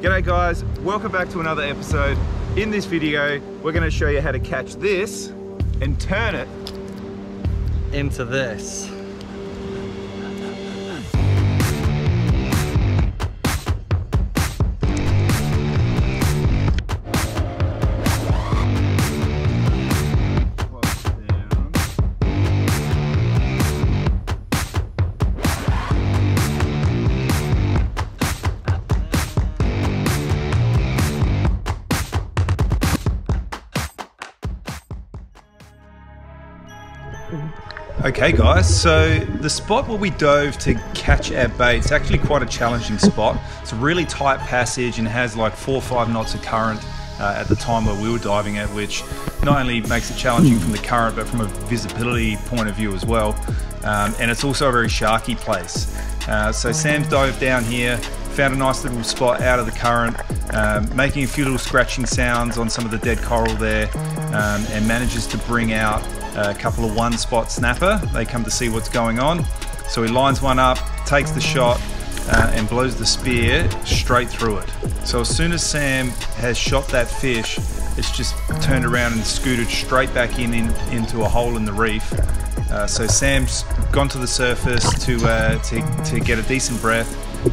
G'day guys, welcome back to another episode. In this video, we're gonna show you how to catch this and turn it into this. Okay guys, so the spot where we dove to catch our bait, it's actually quite a challenging spot. It's a really tight passage and has like four or five knots of current uh, at the time where we were diving at, which not only makes it challenging from the current, but from a visibility point of view as well. Um, and it's also a very sharky place. Uh, so Sam's dove down here, found a nice little spot out of the current, um, making a few little scratching sounds on some of the dead coral there, um, and manages to bring out a couple of one spot snapper. They come to see what's going on. So he lines one up, takes the shot, uh, and blows the spear straight through it. So as soon as Sam has shot that fish, it's just turned around and scooted straight back in, in into a hole in the reef. Uh, so Sam's gone to the surface to, uh, to, to get a decent breath,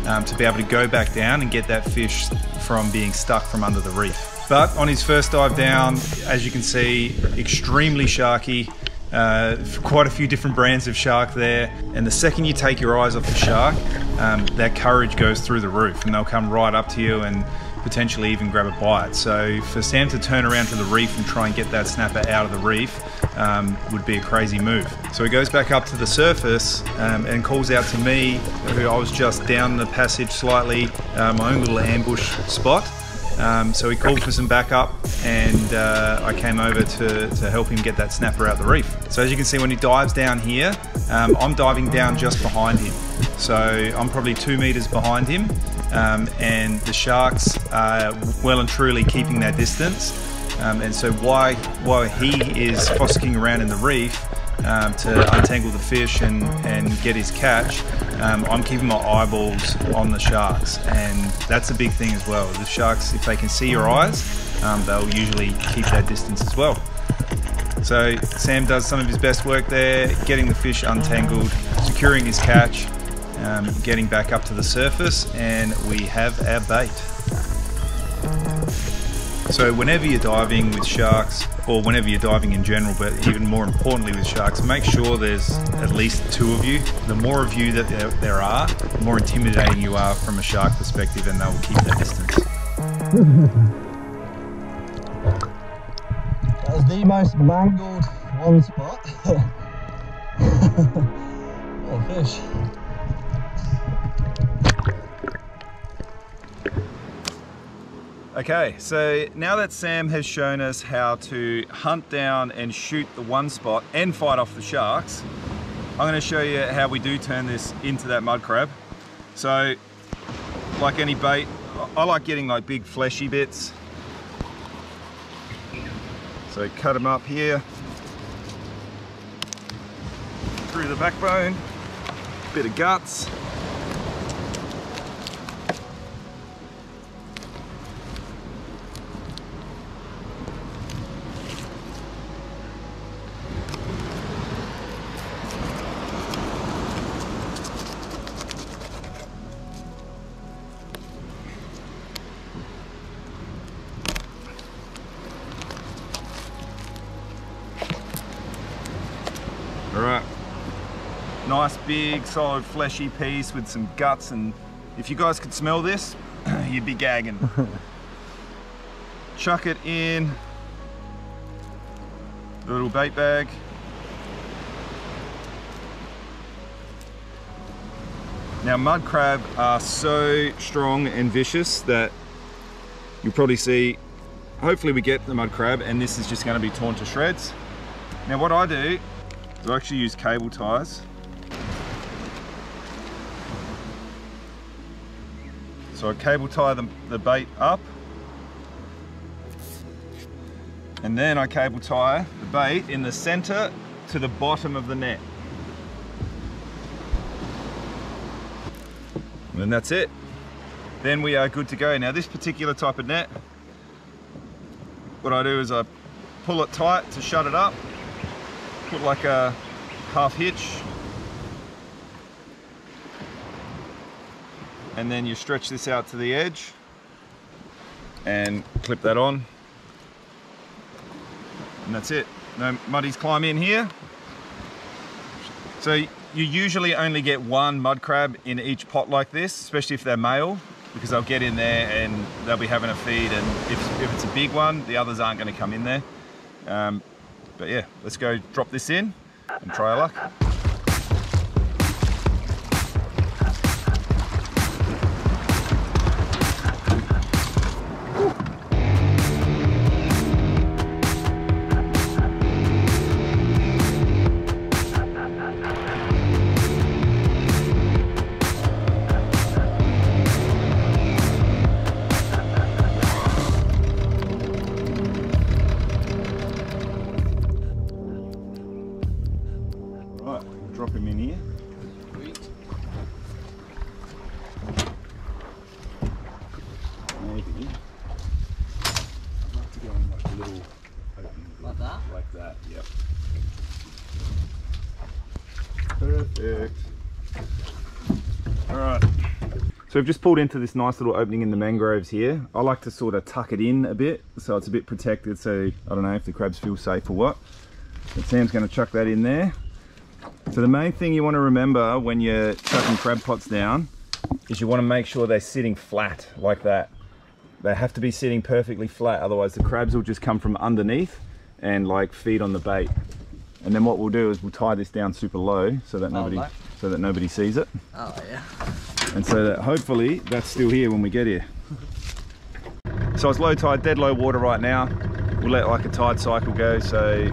um, to be able to go back down and get that fish from being stuck from under the reef. But on his first dive down, as you can see, extremely sharky. Uh, quite a few different brands of shark there. And the second you take your eyes off the shark, um, that courage goes through the roof and they'll come right up to you and potentially even grab a bite. So for Sam to turn around to the reef and try and get that snapper out of the reef um, would be a crazy move. So he goes back up to the surface um, and calls out to me, who I was just down the passage slightly, uh, my own little ambush spot. Um, so he called for some backup and uh, I came over to, to help him get that snapper out the reef. So as you can see when he dives down here, um, I'm diving down just behind him. So I'm probably two meters behind him um, and the sharks are well and truly keeping their distance. Um, and so while, while he is fossicking around in the reef, um, to untangle the fish and, and get his catch, um, I'm keeping my eyeballs on the sharks. And that's a big thing as well. The sharks, if they can see your eyes, um, they'll usually keep that distance as well. So Sam does some of his best work there, getting the fish untangled, securing his catch, um, getting back up to the surface, and we have our bait. So whenever you're diving with sharks, or whenever you're diving in general, but even more importantly with sharks, make sure there's at least two of you. The more of you that there, are, the more intimidating you are from a shark perspective and they will keep that distance. that was the most mangled one spot. what a oh, fish. Okay, so now that Sam has shown us how to hunt down and shoot the one spot and fight off the sharks, I'm gonna show you how we do turn this into that mud crab. So, like any bait, I like getting like big fleshy bits. So cut them up here, through the backbone, bit of guts, All right, nice big solid fleshy piece with some guts and if you guys could smell this, you'd be gagging. Chuck it in the little bait bag. Now mud crab are so strong and vicious that you'll probably see, hopefully we get the mud crab and this is just gonna be torn to shreds. Now what I do I actually use cable ties. So I cable tie the, the bait up and then I cable tie the bait in the center to the bottom of the net. And then that's it. then we are good to go. Now this particular type of net, what I do is I pull it tight to shut it up, put like a half hitch, and then you stretch this out to the edge and clip that on. And that's it. No muddies climb in here. So you usually only get one mud crab in each pot like this, especially if they're male, because they'll get in there and they'll be having a feed. And if, if it's a big one, the others aren't going to come in there. Um, but yeah, let's go drop this in and try our luck. So we've just pulled into this nice little opening in the mangroves here. I like to sort of tuck it in a bit so it's a bit protected so I don't know if the crabs feel safe or what. But Sam's going to chuck that in there. So the main thing you want to remember when you're chucking crab pots down is you want to make sure they're sitting flat like that. They have to be sitting perfectly flat, otherwise the crabs will just come from underneath and like feed on the bait. And then what we'll do is we'll tie this down super low so that oh, nobody low. so that nobody sees it. Oh yeah. And so that hopefully that's still here when we get here. So it's low tide, dead low water right now. We'll let like a tide cycle go. So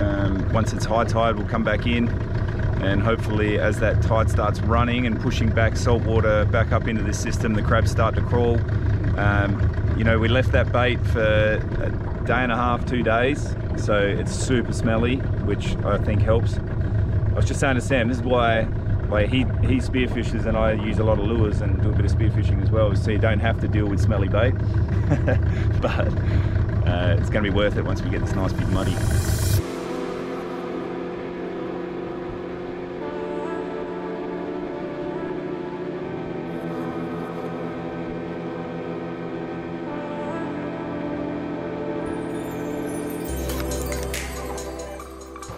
um, once it's high tide, we'll come back in. And hopefully as that tide starts running and pushing back salt water back up into this system, the crabs start to crawl. Um, you know, we left that bait for a day and a half, two days. So it's super smelly, which I think helps. I was just saying to Sam, this is why like he, he spearfishes and I use a lot of lures and do a bit of spearfishing as well, so you don't have to deal with smelly bait. but uh, it's going to be worth it once we get this nice big muddy.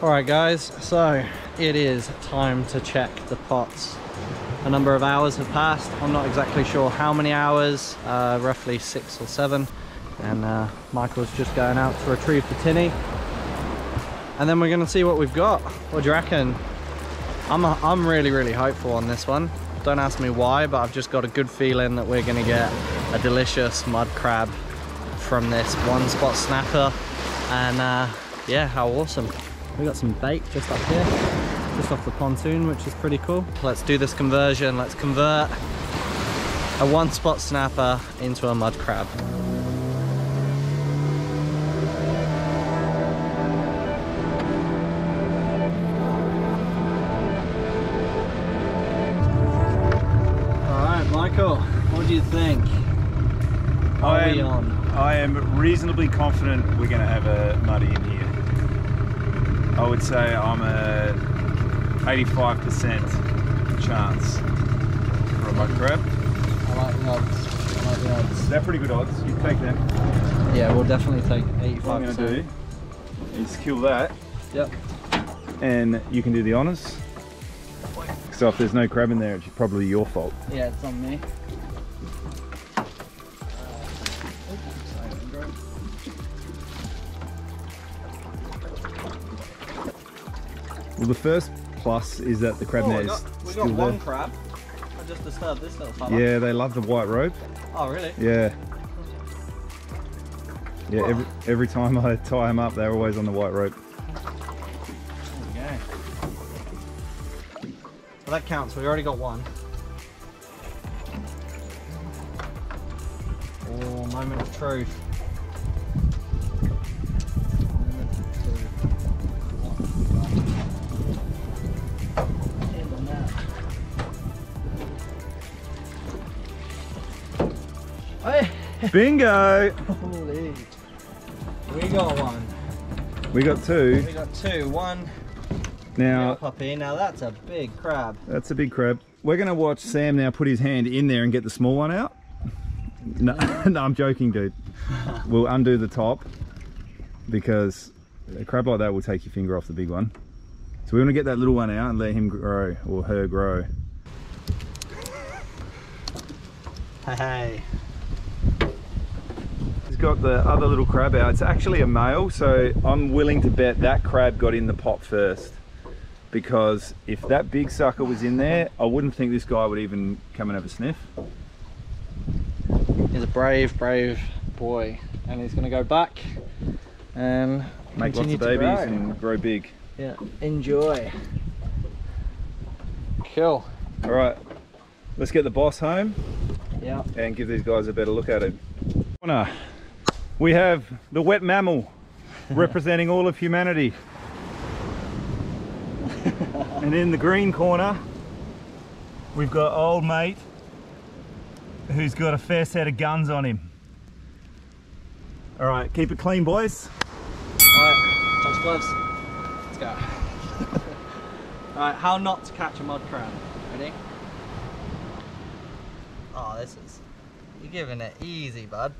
Alright guys, so it is time to check the pots. A number of hours have passed. I'm not exactly sure how many hours, uh, roughly six or seven. And uh, Michael's just going out to retrieve the tinny. And then we're gonna see what we've got. What do you reckon? I'm, I'm really, really hopeful on this one. Don't ask me why, but I've just got a good feeling that we're gonna get a delicious mud crab from this one spot snapper. And uh, yeah, how awesome. We got some bait just up here, just off the pontoon, which is pretty cool. Let's do this conversion. Let's convert a one spot snapper into a mud crab. All right, Michael, what do you think? Are I we am, on? I am reasonably confident we're going to have a muddy in here. I would say I'm a 85% chance for a mud crab. I like the odds. I like the odds. They're pretty good odds. You take them. Yeah, we'll definitely take 85%. What I'm going to do is kill that Yep. and you can do the honours. So if there's no crab in there, it's probably your fault. Yeah, it's on me. Well, the first plus is that the crab Oh, net we is got, we still got there. crab. I just disturbed this little fella. Yeah, they love the white rope. Oh, really? Yeah. Yeah, every, every time I tie them up, they're always on the white rope. There we go. Well, that counts. We already got one. Oh, moment of truth. Bingo! Holy. We got one. We got two. We got two. One Now, puppy. Now that's a big crab. that's a big crab. We're gonna watch Sam now put his hand in there and get the small one out. No, no I'm joking, dude. We'll undo the top because a crab like that will take your finger off the big one. So we want to get that little one out and let him grow or her grow. Hey. Got the other little crab out. It's actually a male, so I'm willing to bet that crab got in the pot first. Because if that big sucker was in there, I wouldn't think this guy would even come and have a sniff. He's a brave, brave boy, and he's gonna go back and Make lots of babies grow. and grow big. Yeah, enjoy. Cool. All right, let's get the boss home Yeah. and give these guys a better look at it. Corner, We have the wet mammal representing all of humanity. and in the green corner, we've got old mate who's got a fair set of guns on him. All right, keep it clean, boys. Alright, touch gloves. Let's go. Alright, how not to catch a mud crab. Ready? Oh, this is. You're giving it easy, bud.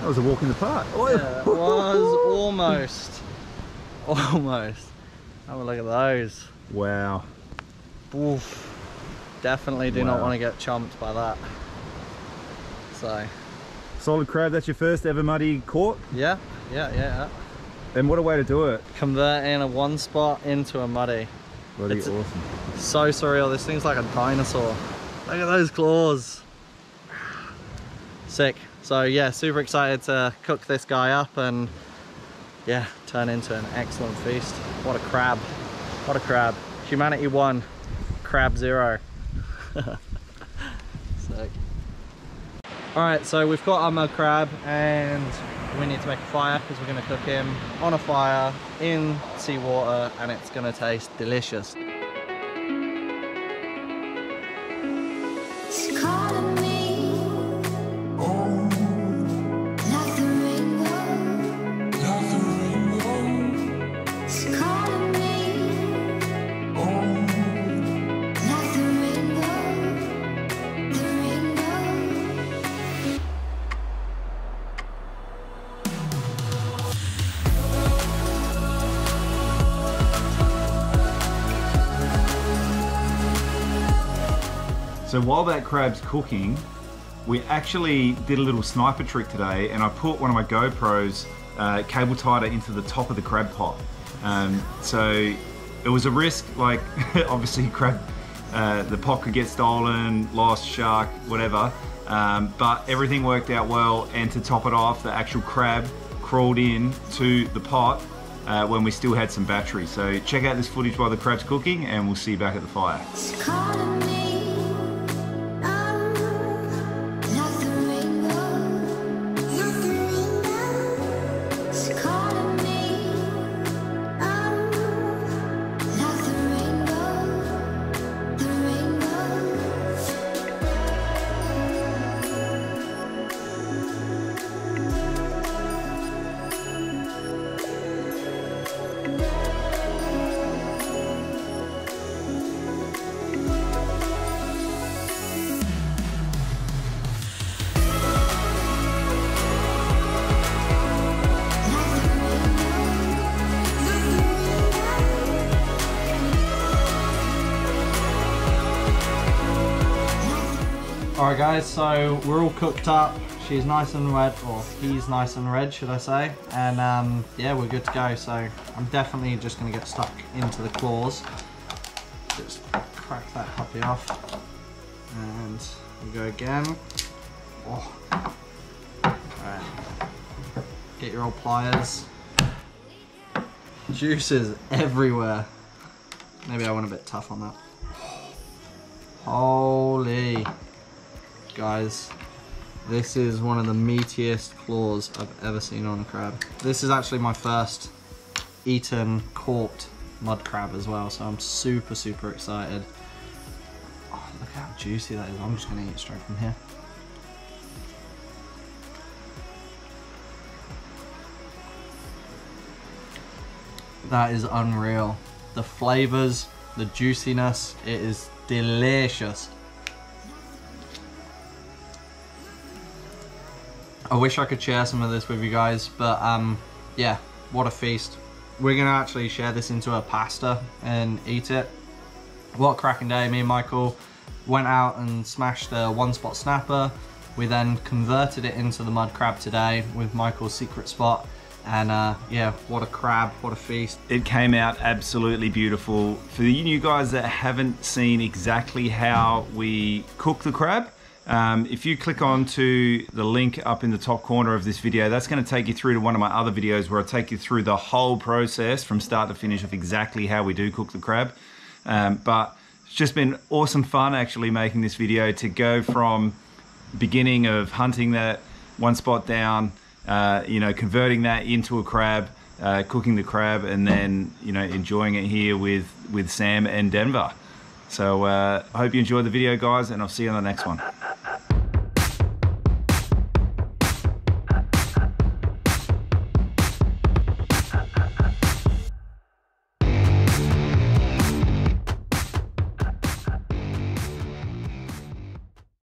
That was a walk in the park. Yeah, it was almost. Almost. Have a look at those. Wow. Oof. Definitely do not want to get chomped by that. So, Solid crab, that's your first ever muddy caught. yeah, yeah, yeah. And what a way to do it. Converting a one spot into a muddy. Bloody It's- awesome. So surreal. This thing's like a dinosaur. Look at those claws. Sick. So yeah, super excited to cook this guy up and yeah, turn into an excellent feast. What a crab. What a crab. Humanity one, crab zero. Sick. Alright, so we've got our mud crab and we need to make a fire because we're going to cook him on a fire in seawater and it's going to taste delicious. So while that crab's cooking, we actually did a little sniper trick today and I put one of my GoPros uh, cable tied it into the top of the crab pot. Um, so it was a risk, like obviously crab, uh, the pot could get stolen, lost, shark, whatever. Um, but everything worked out well and to top it off, the actual crab crawled in to the pot uh, when we still had some battery. So check out this footage while the crab's cooking and we'll see you back at the fire. Alright guys, so we're all cooked up. She's nice and red, or he's nice and red, should I say. And um, yeah, we're good to go. So I'm definitely just gonna get stuck into the claws. Just crack that puppy off. And we go again. Oh. Get your old pliers. Juices everywhere. Maybe I went a bit tough on that. Holy guys. This is one of the meatiest claws I've ever seen on a crab. This is actually my first eaten, caught mud crab as well, so I'm super, super excited. Oh, look how juicy that is. I'm just gonna eat straight from here. That is unreal. The flavors, the juiciness, it is delicious. I wish I could share some of this with you guys, but um, yeah, what a feast. We're gonna actually share this into a pasta and eat it. What a cracking day, me and Michael went out and smashed the one spot snapper. We then converted it into the mud crab today with Michael's secret spot. And uh, yeah, what a crab, what a feast. It came out absolutely beautiful. For you guys that haven't seen exactly how we cook the crab, um, if you click on to the link up in the top corner of this video, that's going to take you through to one of my other videos where I take you through the whole process from start to finish of exactly how we do cook the crab. Um, but it's just been awesome fun actually making this video to go from beginning of hunting that one spot down, uh, you know, converting that into a crab, uh, cooking the crab, and then you know enjoying it here with with Sam and Denver. So uh, I hope you enjoyed the video, guys, and I'll see you on the next one.